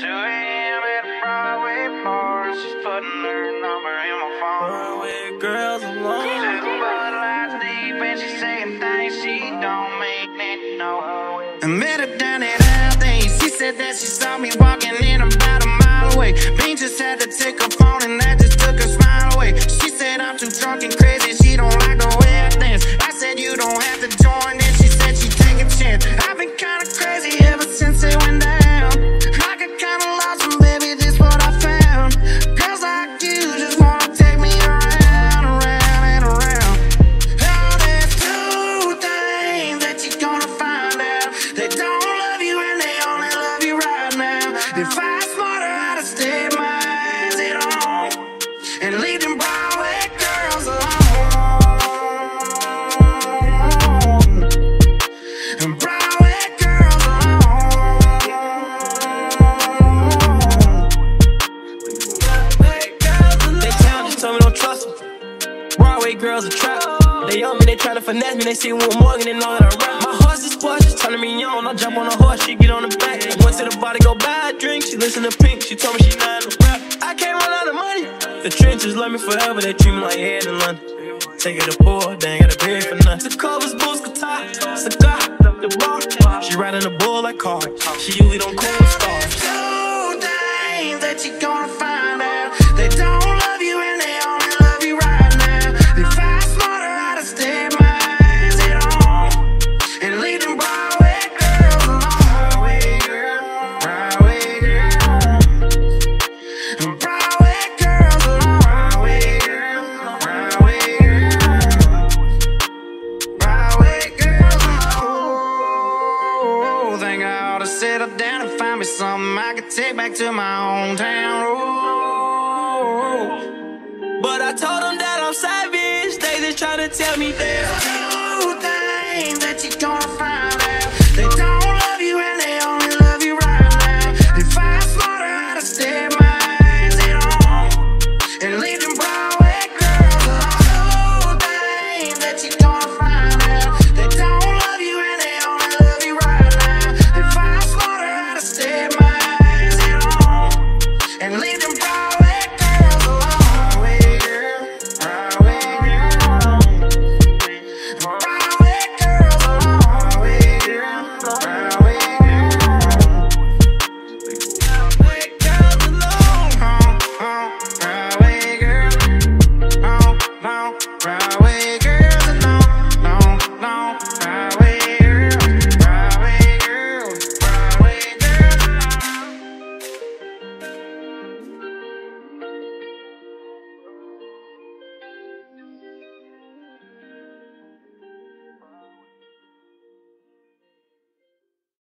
2 a.m. at Broadway bar. She's putting her number in my phone. Broadway girls alone. Two Bud Lights deep and she's saying things she don't make me know. I met her down at Aldi. She said that she saw me walking in about a mile away. Bean just had to take her phone and that just took her smile away. She said I'm too drunk and crazy. She don't like the way I dance. I said you don't have to join If I smarter, my at home and leave them Broadway girls alone. Broadway girls alone. They me don't trust me. Broadway girls a trap. They on me, they try to finesse me. They see one Morgan, they know that I rap. My horse is Porsche, she's turning me on. I jump on a horse, she get on the back. Went to the bar to go buy a drink. She listen to Pink, she told me she not a rap. I can't run out of money. The trenches love me forever, they treat me like head in London. Take it to poor, they ain't got a bed for nothing. The covers, boots, guitar, cigar, the bar. She riding a bull like car. She usually don't cool with stars. Think I ought to settle down and find me something I could take back to my hometown road. But I told them that I'm savage. They just tryna tell me that.